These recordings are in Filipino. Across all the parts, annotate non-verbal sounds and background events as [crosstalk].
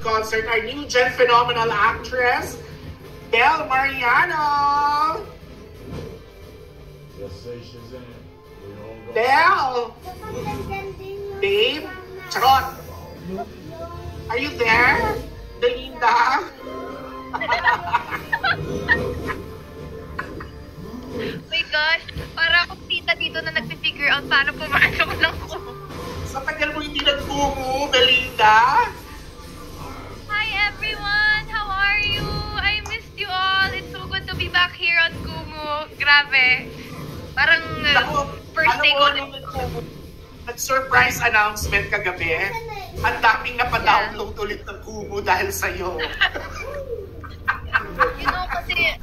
concert, our new gen phenomenal actress, Belle Mariano. Just say Shazam. We all go. Belle! Babe? Charot! Are you there? Belinda? [laughs] my gosh, para akong tita dito na nagpi-figure out paano pumasok ng kumo. Sa tagal mo hindi nagtungo, Belinda? Hi everyone! How are you? I missed you all. It's so good to be back here on Kumu. Grabe. Parang uh, Ako, first day ko. nag-surprise announcement kagabi, ang daming napadownload ulit ng Kumu dahil sa'yo. You know, kasi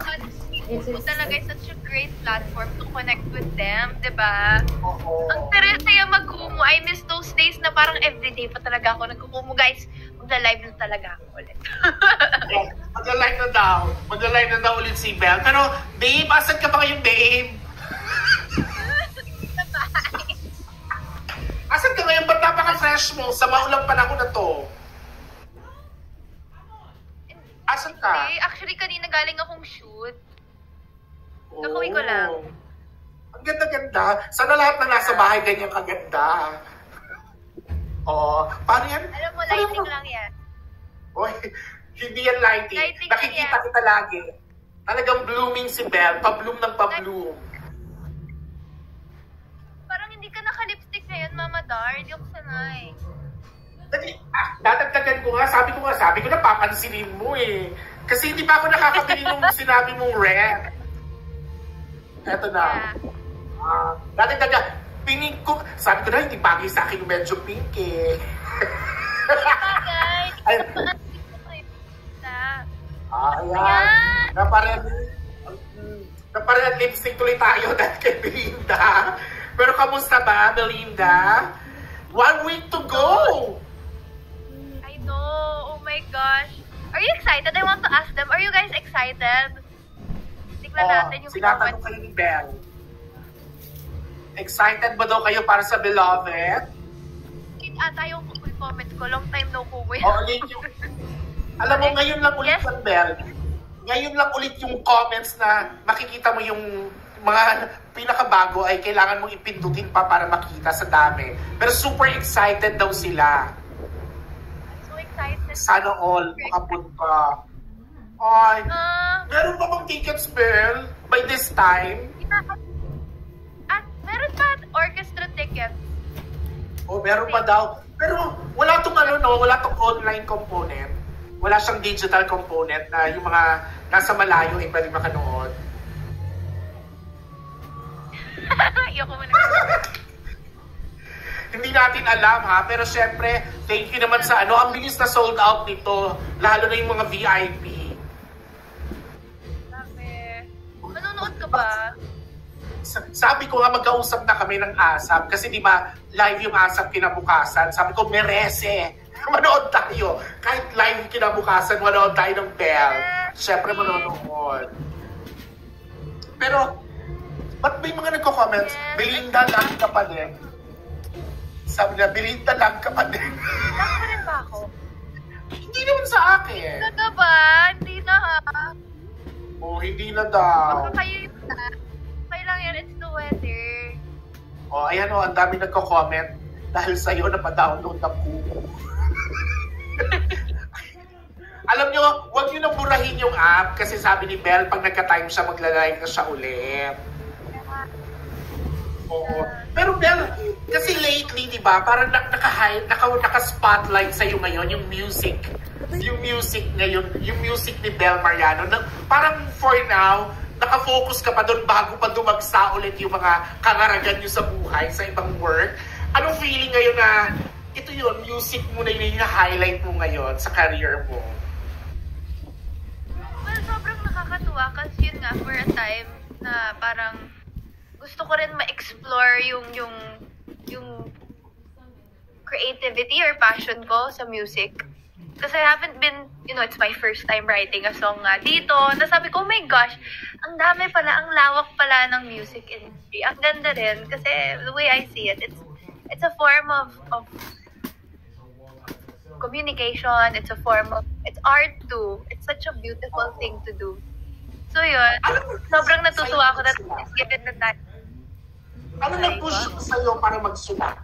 Kumu talaga is such a great platform to connect with them, di ba? Oo. Ang saya mag-Kumu. I miss those days na parang everyday pa talaga ako nagkukumu. Guys, magla-live na talaga ako ulit. [laughs] Yeah, Magla-live na daw. Magla-live na daw ulit si Belle. Pero, babe, asan ka ba ngayon, babe? [laughs] Asan ka ngayon? Ba't napaka-fresh mo sa maulang panahon na to? Asan ka? Okay, actually, kanina galing akong shoot. Kakauwi ko lang. Oh. Ang ganda-ganda. Sana lahat na nasa bahay ganyan kaganda. Oo. Paano yan? Alam mo, lighting mo- lang yan. Oy, hindi yan lighting. Lighting Nakikita yan. kita lagi. Talagang blooming si Belle. Pa-bloom ng pa-bloom. Parang hindi ka naka-lipstick ngayon, Mama Dar. Hindi ako sanay. Ah, dadagdagan ko nga, sabi ko nga, sabi ko na papansinin mo eh. Kasi hindi pa ako nakakabili nung [laughs] sinabi mong red. Eto na. Yeah. Ah, dadagdagan, pink ko, sabi ko na, hindi bagay sa akin yung medyo pink eh. Bagay. [laughs] Ay. Hindi ko. Na. Ah, ayan. Lipstick tuloy tayo dahil kay Belinda. Pero kamusta ba, Belinda? One week to go! I know. Oh my gosh. Are you excited? I want to ask them. Are you guys excited? Tignan Oh, natin yung sinatanong kayo ni Belle. Excited ba daw kayo para sa Beloved? Kit ata yung comment ko. Long time no kuwi. O ulit yung... Alam mo, ngayon lang ulit Yes. yung Belle. Ngayon lang ulit yung comments na makikita mo yung mga pinakabago ay kailangan mong ipindutin pa para makita sa dami. Pero super excited daw sila. so excited. Sana all makapunta. Ay, Ah, meron pa bang tickets, Belle? By this time? pa orchestra tickets. O, meron pa daw. Pero wala tong ano, no? Wala tong online component. Wala siyang digital component na yung mga nasa malayo ay pwede makanood. [laughs] Ayoko mo na. [laughs] Hindi natin alam ha, pero syempre, thank you naman sa ano, ang bilis na sold out nito, lalo na yung mga VIP. Sabi, manonood ka ba? Sa- Sabi ko nga magkausap na kami ng ASAP kasi di ba live yung ASAP kinabukasan. Sabi ko, merese. [laughs] Manood tayo. Kahit live kinabukasan, manood tayo ng Bell. Syempre manonood. Pero, ba't may mga nagko-comments? Belinda lang ka pa din. Sabi na, Belinda lang ka pa din. Lang pa rin ba ako? Hindi naman sa akin. Talaga ba? Hindi na ha. Oh, hindi na daw. Baka kayo yung Yan, it's the weather. Oh, ayan oh, ang dami nagko-comment dahil sa'yo napadownload ang kuko. [laughs] Alam nyo, huwag nyo nang burahin yung app kasi sabi ni Belle, pag nagka-time siya, magla-live na siya ulit. Oo. Pero Belle, kasi lately, di ba, parang na- naka-high, naka, naka-spotlight sa'yo ngayon yung music. Yung music ngayon, yung music ni Belle Mariano. Na, parang for now, nakafocus ka pa doon bago pa dumagsa ulit yung mga kangaragan nyo sa buhay, sa ibang work. Anong feeling ngayon na ito yun, music mo na yun yung highlight mo ngayon sa career mo? Well, sobrang nakakatuwa kasi yun nga, for a time na parang gusto ko rin ma-explore yung, yung, yung creativity or passion ko sa music. Kasi I haven't been, you know, it's my first time writing a song nga dito. Nasabi ko, oh my gosh, ang dami pala, ang lawak pala ng music industry. Ang ganda rin kasi the way I see it, it's it's a form of, of communication, it's a form of, it's art too. It's such a beautiful thing to do. So yun, sobrang natutuwa ako that given the time. Ano nag-push sa'yo para magsulat?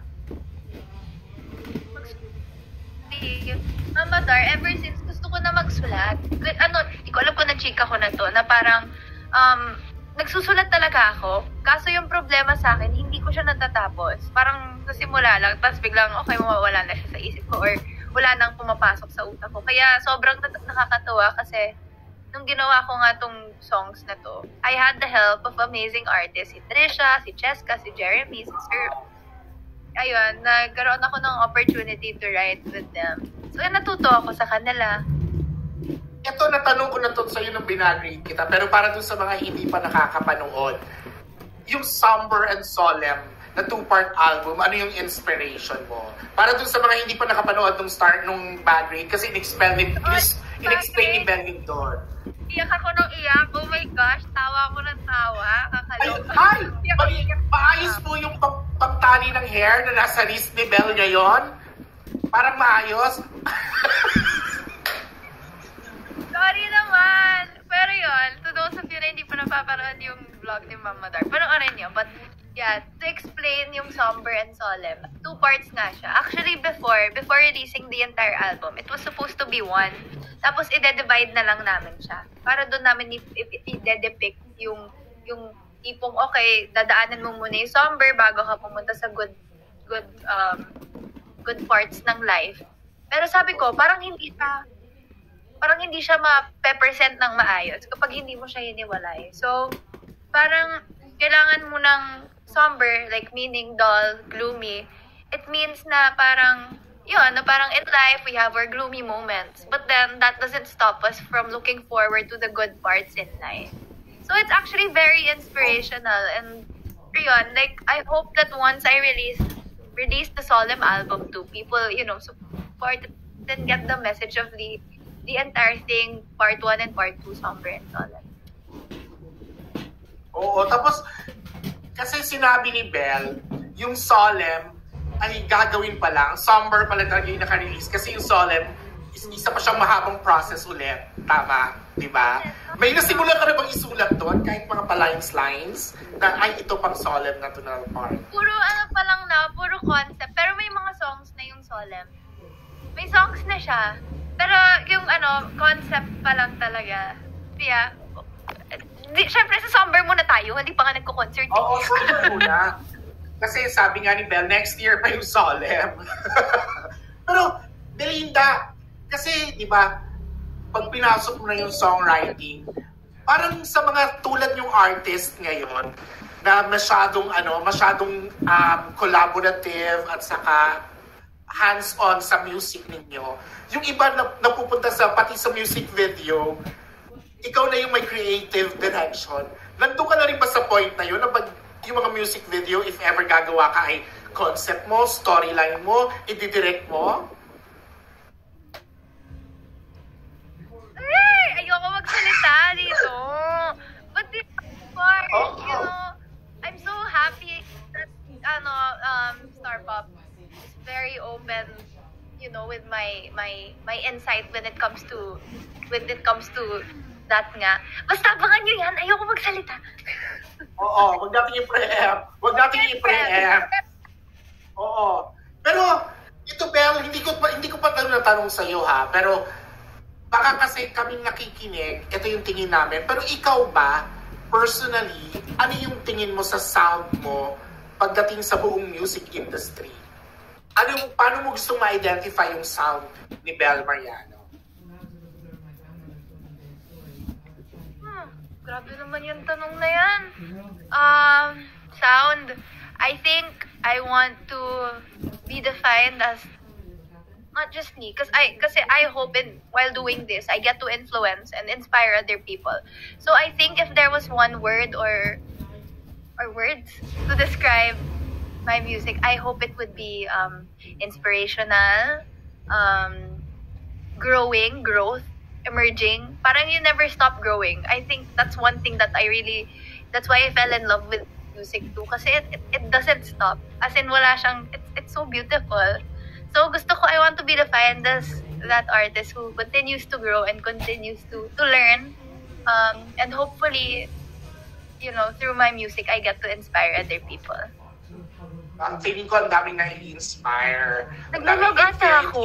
Hindi. Mama Dar, ever since gusto ko na magsulat, ano, hindi ko alam kung na-chika ko na to, na parang, um, nagsusulat talaga ako. Kaso yung problema sa akin, hindi ko siya natatapos. Parang sa simula lang, tapos biglang, okay, mawawala na siya sa isip ko, or wala nang pumapasok sa utak ko. Kaya sobrang nakakatuwa kasi nung ginawa ko nga tong songs na to, I had the help of amazing artists. Si Trisha, si Cheska, si Jeremy, si Sir ayun, nagkaroon ako ng opportunity to write with them. So, natuto ako sa kanila. Ito, natanong ko na to sa'yo nung binagrade kita, pero para dun sa mga hindi pa nakakapanood, yung Somber and Solemn na two-part album, ano yung inspiration mo? Para dun sa mga hindi pa nakapanood nung start nung bad grade, kasi in-explain ni, Ay, in-explain ni yun doon. Iyak ako ng iyak. Oh my gosh, tawa ako ng tawa. Ay, Kakaloka. ay! Ako. maayos po yung pangtali ng hair na nasa wrist ni Bel ngayon. Parang maayos. Sorry naman. Pero yun, to those of you na hindi pa napapanood yung vlog ni Mama Dar, panoorin niyo. But yeah, to explain yung Somber and Solemn, two parts nga siya. Actually, before, before releasing the entire album, it was supposed to be one. Tapos, ide-divide na lang namin siya. Para doon namin i- i- i-depict yung, yung tipong, okay, dadaanan mo muna yung somber bago ka pumunta sa good, good, um, good parts ng life. Pero sabi ko, parang hindi siya, parang hindi siya ma-percent ng maayos kapag hindi mo siya hiniwalay. So, parang kailangan mo ng somber, like meaning dull, gloomy. It means na parang, yun, na parang in life, we have our gloomy moments. But then, that doesn't stop us from looking forward to the good parts in life. So, it's actually very inspirational. And, yun, like, I hope that once I release, release the Solemn album too, people, you know, support and get the message of the the entire thing, part 1 and part 2, Somber and Solemn. Oo, tapos, kasi sinabi ni Belle, yung Solemn, ay gagawin pa lang. Somber pala talaga yung naka-release. Kasi yung Solemn, is- isa pa siyang mahabang process ulit. Tama, di ba? May nasimulan ka na bang isulat doon? Kahit mga pa-lines-lines? Na, ay, ito pang Solemn na to na part. Puro ano pa lang na, puro concept. Pero may mga songs na yung Solemn. May songs na siya. Pero yung ano, concept pa lang talaga. Kaya, di, syempre sa Somber muna tayo, hindi pa nga nagko-concert. eh. Oo, Solemn muna. Kasi sabi nga ni Belle, next year pa yung Solemn. [laughs] Pero, Belinda, kasi, di ba, pag pinasok mo na yung songwriting, parang sa mga tulad yung artist ngayon, na masyadong, ano, masyadong um, collaborative at saka hands-on sa music ninyo. Yung iba na napupunta sa, pati sa music video, ikaw na yung may creative direction. Nandun ka na rin ba sa point na yun na pag yung mga music video, if ever gagawa ka ay concept mo, storyline mo, i-direct mo? Ay, ayoko magsalita dito. But this part, Oh, you know, I'm so happy that, ano, um, Star Pop is very open, you know, with my, my, my insight when it comes to, when it comes to that nga. Basta abangan nyo yan, ayoko magsalita. [laughs] Oo, wag natin i-preempt. Wag natin i-preempt. Oo. Pero, ito Bel, hindi ko pa, hindi ko pa tanong na tanong sa iyo ha, pero baka kasi kaming nakikinig, ito yung tingin namin. Pero ikaw ba, personally, ano yung tingin mo sa sound mo pagdating sa buong music industry? Ano, paano mo gusto ma-identify yung sound ni Bel Mariano? Hmm, grabe naman yung tanong na yan. Um, sound. I think I want to be defined as not just me, because I, kasi I hope in while doing this, I get to influence and inspire other people. So I think if there was one word or or words to describe my music, I hope it would be um, inspirational, um, growing, growth, emerging. Parang you never stop growing. I think that's one thing that I really, that's why I fell in love with music too. Kasi it, it, it doesn't stop. As in, wala siyang, it's, it's so beautiful. So gusto ko, I want to be defined as that artist who continues to grow and continues to to learn. Um, and hopefully, you know, through my music, I get to inspire other people. Ang feeling ko ang daming na-inspire. Ang Naglalog ata ako.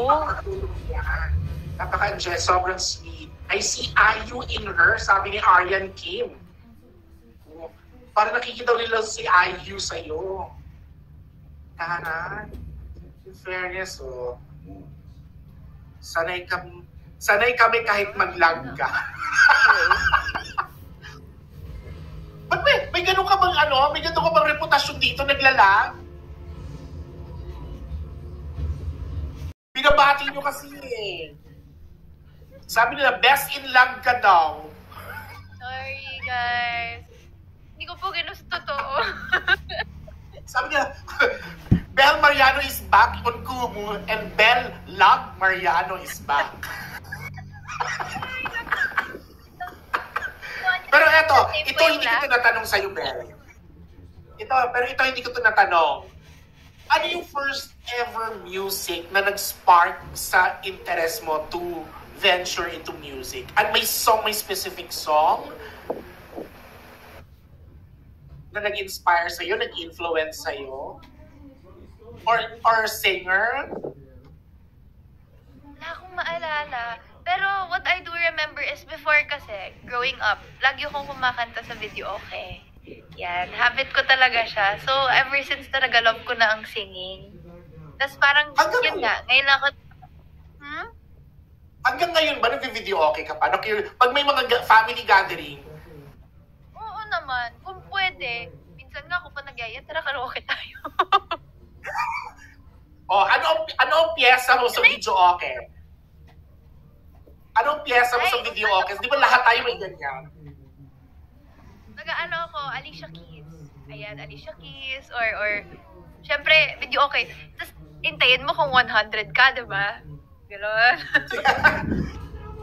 Napaka-enjoy, sobrang sweet. I see IU in her, sabi ni Aryan Kim. Para nakikita nila si IU sa'yo. Tahanan. In fairness, oh. Sanay kami, sanay kami kahit maglag ka. [laughs] Ba't may, may ganun ka bang ano? May ganun ka bang reputasyon dito naglalag? Binabati nyo kasi eh. Sabi nila, best in lag ka daw. Sorry, guys. Hindi ko po ginusto to. [laughs] Sabi nila, [laughs] Bel Mariano is back on Kumu and Bel Lag Mariano is back. [laughs] Pero eto, ito hindi ko lang. ito natanong sa'yo, Bel. Ito, pero ito hindi ko ito natanong. Ano yung first ever music na nag-spark sa interest mo to venture into music? At may song, may specific song na nag-inspire sa'yo, nag-influence sa'yo? Or, or singer? Wala akong maalala. Pero what I do remember is before kasi, growing up, lagi akong kumakanta sa video okay. Yan, habit ko talaga siya. So, ever since talaga love ko na ang singing. Tapos parang, Hanggang yun nga, ngayon ako, hmm? Hanggang ngayon ba nag-video okay ka pa? Pag may mga ga- family gathering, Oo naman, kung pwede. Minsan nga ako pa nagyaya, tara karaoke tayo. [laughs] oh, ano ano ang pyesa mo sa video okay? Anong pyesa mo sa video okay? Di ba lahat tayo may ganyan? Nag-ano ako, Alicia Keys. Ayan, Alicia Keys. Or, or, syempre, video okay. Tapos, intayin mo kung 100 ka, di ba? Ganon.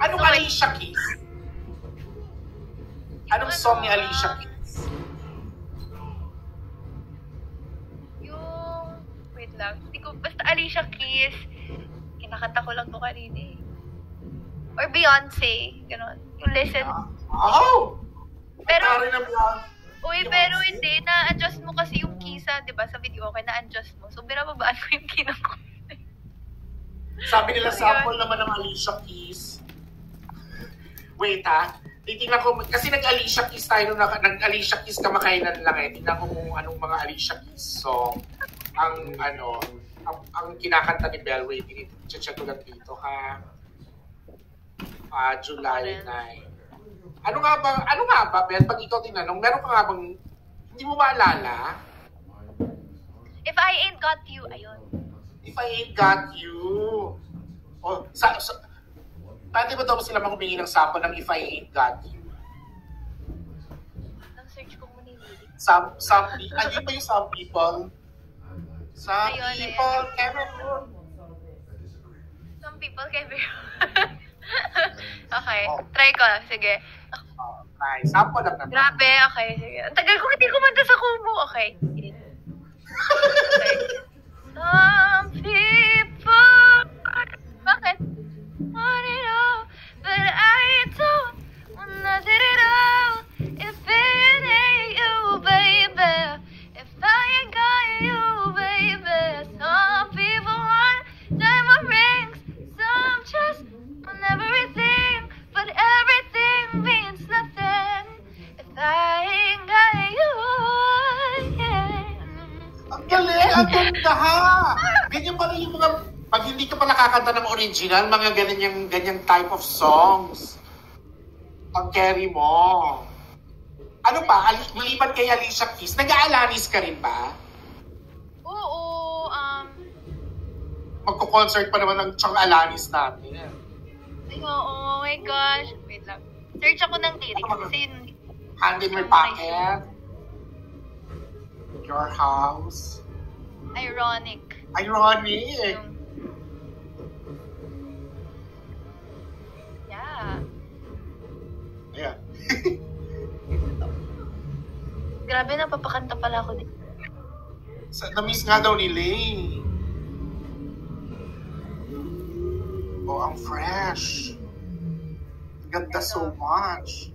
Anong Okay. Alicia Keys? Anong Ano, song ni Alicia ah, Keys? yung, wait lang. Hindi ko, basta Alicia Keys. Kinakanta ko lang to kanina eh. Or Beyonce. Ganon. Yung listen. Oh! Pero, uy, pero hindi. Na-adjust mo kasi yung kisa, di ba? Sa video okay, na-adjust mo. So, binababaan ko yung ko. Sabi nila Ayun. sample naman ng Alicia Keys. Wait ha. Titingnan ko, kasi nag-Alicia Keys tayo nung nag-Alicia Keys kamakainan lang eh. Tingnan ko kung anong mga Alicia Keys song ang ano, ang, ang kinakanta ni Bell. Wait, check ko lang dito ha. Ah, July 9. Ano nga ba, ano nga ba, Bell, pag ikaw tinanong, meron ka nga bang, hindi mo maalala? If I ain't got you, ayun. If I ain't got you. O, sa, sa, pwede ba daw sila humingi ng sample ng If I ain't got you? Nang search ko muna yung lyrics. Some, some, [laughs] ano ba yung some people? Some Ayun, ayun. people, Kevin Some people be... [laughs] okay, Oh. try ko. Sige. Oh, nice. Sample lang naman. Grabe, okay. Sige. Ang tagal ko hindi kumanta sa Kumu. Okay. Okay. Some people... Bakit? Want it all, but I don't want Ang ganda ha! Ganyan pala yung mga, pag hindi ka pa nakakanta ng original, mga ganyang, ganyang type of songs. Ang carry mo. Ano pa, Ali, maliban kay Alicia Keys, nag-aalanis ka rin ba? Oo, um, Magko-concert pa naman ng Chang Alanis natin. ay, oo, oh my gosh. Wait lang. Search ako ng lyrics kasi yun, Hand in my pocket. Your house. Ironic. Ironic. Yung, yeah. Ayan. [laughs] Grabe, napapakanta pala ako dito. Sa, na-miss nga daw ni Lay. ang fresh. Ganda so much.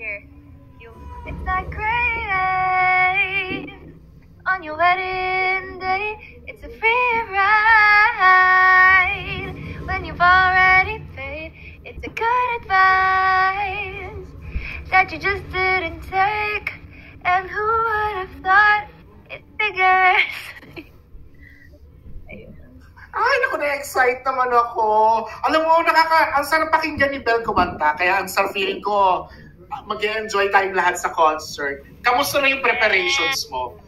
Here. Yung, it's like rain on your wedding day. It's a free ride when you've already paid. It's a good advice that you just didn't take. And who would have thought it figures? [laughs] Ay, naku, na-excite naman ako. Alam mo, nakaka, ang sarap pakinggan ni Belle kumanta. Kaya ang sarap feeling ko, mag enjoy tayong lahat sa concert. Kamusta na yung preparations mo?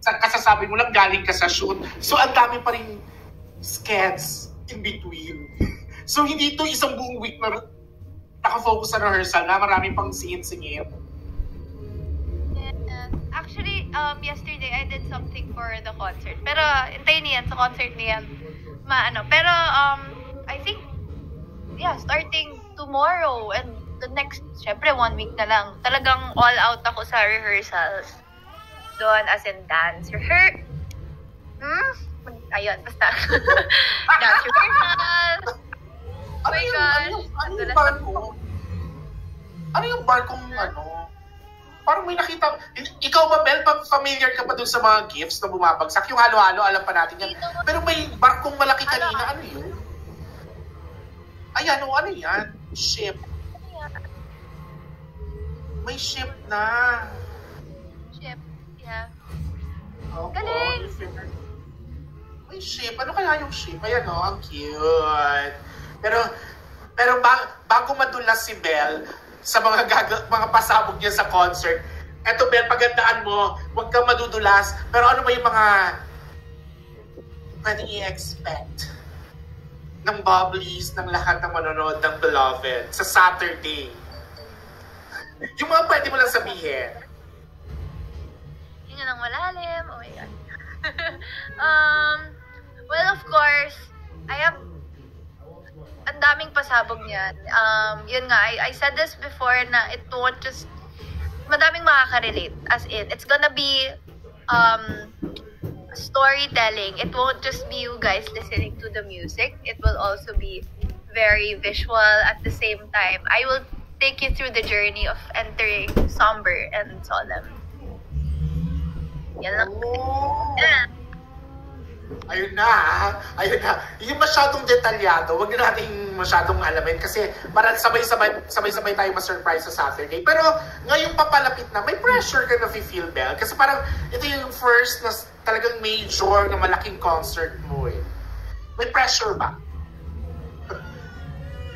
Sa- Kasasabi mo lang galing ka sa shoot. So, ang dami pa rin skets in between. [laughs] So, hindi ito isang buong week na nakafocus sa rehearsal na marami pang singit-singit. Yeah. Actually, um, yesterday I did something for the concert. Pero, hintayin niyan sa concert niyan. Maano. Pero, um, I think, yeah, starting tomorrow and the next, syempre, one week na lang. Talagang all out ako sa rehearsals. Doon, as in dance. Rehear... Hmm? Ayun, basta. [laughs] dance rehearsals. Oh my gosh. ano yung, ano yung Nadulas barko? Ano yung barkong ano? Parang may nakita. Ikaw ba, pa- familiar ka pa dun sa mga gifts na bumabagsak? Yung halo-halo, alam pa natin yan. Pero may barkong malaki kanina. Ano yun? Ayan, o ano yan? Ship. May ship na. Yeah. Opo. Galing! May ship. Ano kaya yung ship? Ayan o, ang cute. Pero, pero ba, bago madulas si Belle sa mga gaga, mga pasabog niya sa concert, eto Belle, pagandaan mo, huwag kang madudulas. Pero ano ba yung mga pwedeng i-expect ng bubblies, ng lahat ng manonood ng Beloved sa Saturday? Yung mga pwede mo lang sabihin. Malalim. Oh my God. [laughs] um, well, of course, I have ang daming pasabog niyan. Um, yun nga, I, I said this before na it won't just madaming makaka-relate. As in, it's gonna be um, storytelling. It won't just be you guys listening to the music. It will also be very visual at the same time. I will take you through the journey of entering somber and solemn. Yan lang. Oh. Yeah. Ayun na, ayun na. Yung masyadong detalyado, wag na natin masyadong alamin kasi para sabay-sabay sabay-sabay tayo ma-surprise sa Saturday. Pero ngayong papalapit na, may pressure ka na feel Bell. Kasi parang ito yung first na talagang major na malaking concert mo eh. May pressure ba?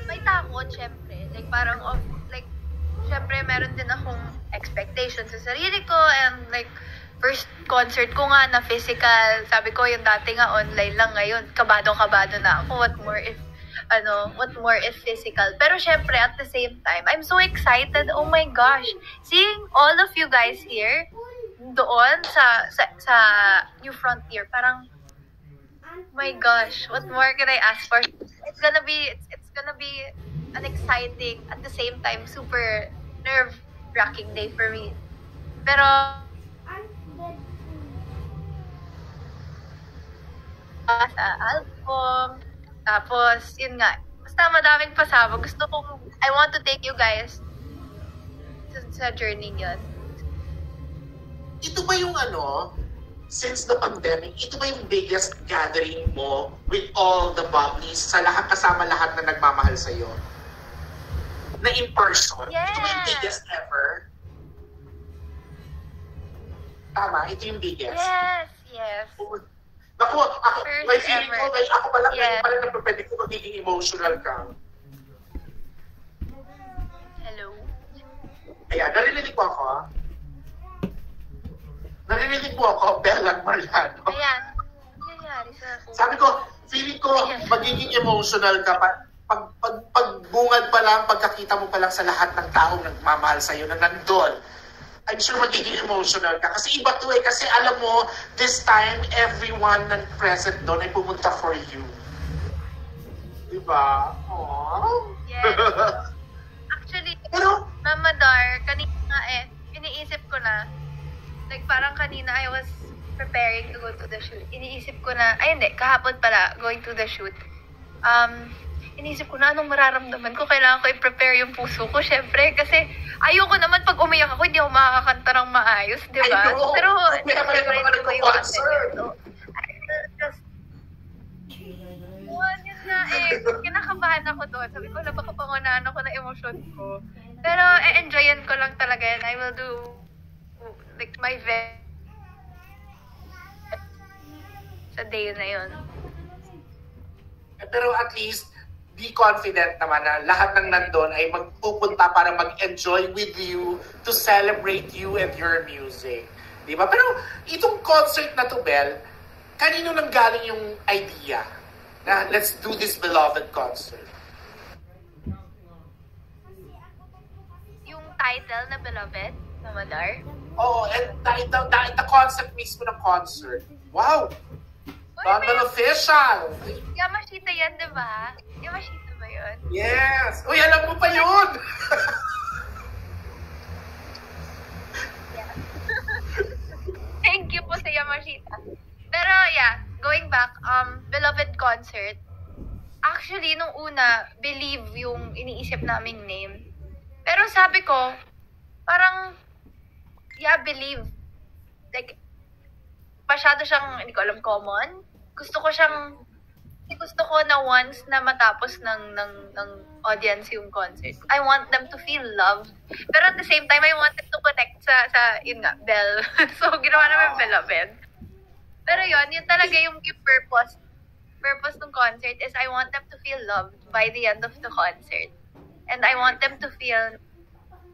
may takot, syempre. Like, parang, of, like, syempre, meron din akong expectations sa sarili ko and, like, first concert ko nga na physical. Sabi ko, yung dati nga online lang ngayon. Kabado-kabado na ako. What more if, ano, what more if physical. Pero syempre, at the same time, I'm so excited. Oh my gosh. Seeing all of you guys here, doon sa, sa, sa New Frontier, parang, my gosh, what more can I ask for? It's gonna be, it's, it's gonna be an exciting, at the same time, super nerve-wracking day for me. Pero, ah, sa album, tapos, yun nga, basta madaming pasabog. Gusto kong, I want to take you guys sa, sa journey yun. Ito ba yung ano, since the pandemic, ito ba yung biggest gathering mo with all the bubblies sa lahat kasama lahat na nagmamahal sa iyo? Na in person? Ito ba yung Yes. biggest ever? Tama, ito yung biggest. Yes, yes. Naku, ako, First may feeling ko, ever. may, ako pala, yeah. pala na pwede ko magiging emotional ka. Hello. Ayan, narinig mo ako, ah. Narinig mo ako, Bella Mariano. Ayan. Nangyayari sa Sabi ko, feeling ko magiging emotional ka pa. Pag, pag, pagbungad pa lang, pagkakita mo pa lang sa lahat ng taong nagmamahal sa'yo na nandun, I'm sure magiging emotional ka. Kasi iba to eh. Kasi alam mo, this time, everyone na present doon ay pumunta for you. Diba? Aww. Yes. Actually, Pero, Mama Dar, kanina eh, iniisip ko na, like parang kanina I was preparing to go to the shoot. Iniisip ko na, ay hindi, kahapon pala, going to the shoot. um, inisip ko na anong mararamdaman ko. Kailangan ko i-prepare yung puso ko, syempre. Kasi ayoko naman pag umiyak ako, hindi ako makakanta ng maayos, di ba? Pero, hindi ko nagko-concert. iwasan yun. So, I will just yun nga eh. Kinakabahan ako doon. Sabi ko, baka pangunahan ako ng emosyon ko. Pero, e-enjoyin ko lang talaga yan. I will do, like, my best sa day na yun. Pero at least, be confident naman na lahat ng nandun ay magpupunta para mag-enjoy with you, to celebrate you and your music. Di ba? Pero itong concert na to, Bel, kanino nang galing yung idea na let's do this beloved concert? Yung title na Beloved, na Madar, Oh, and the, the, the, the concept mismo ng concert. Wow! Bundle may official! Yamashita yan, di ba? Yamashita ba yun? Yes! Uy, alam mo pa yun! [laughs] Thank you po sa Yamashita. Pero yeah, going back, um, Beloved Concert, actually, nung una, believe yung iniisip naming name. Pero sabi ko, parang, yeah, believe. Like, masyado siyang, hindi ko alam, common. Gusto ko siyang, gusto ko na once na matapos ng, ng, ng audience yung concert. I want them to feel loved. Pero at the same time, I want them to connect sa, sa yun nga, Bell. [laughs] so, ginawa namin Beloved. Pero yun, yun talaga yung, yung purpose. Purpose ng concert is I want them to feel loved by the end of the concert. And I want them to feel,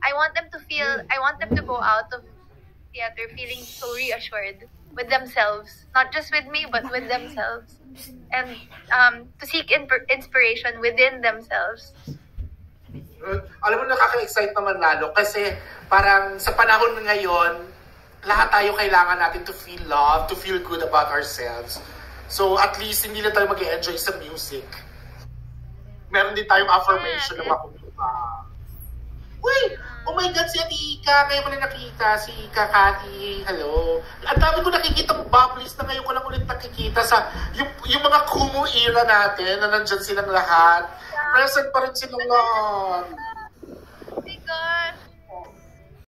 I want them to feel, I want them to go out of theater feeling so reassured with themselves. Not just with me, but with themselves. And um, to seek in- inspiration within themselves. Uh, alam mo, nakaka-excite naman lalo kasi parang sa panahon ngayon, lahat tayo kailangan natin to feel love, to feel good about ourselves. So at least hindi na tayo mag enjoy sa music. Meron din tayong affirmation na makukuha. Uy! oh my God, si Atika, ngayon ko na nakita, si Kakati, hello. Ang dami ko nakikita bubblies na ngayon ko lang ulit nakikita sa yung, yung mga Kumu era natin na nandyan silang lahat. Present pa rin silang noon. Oh God.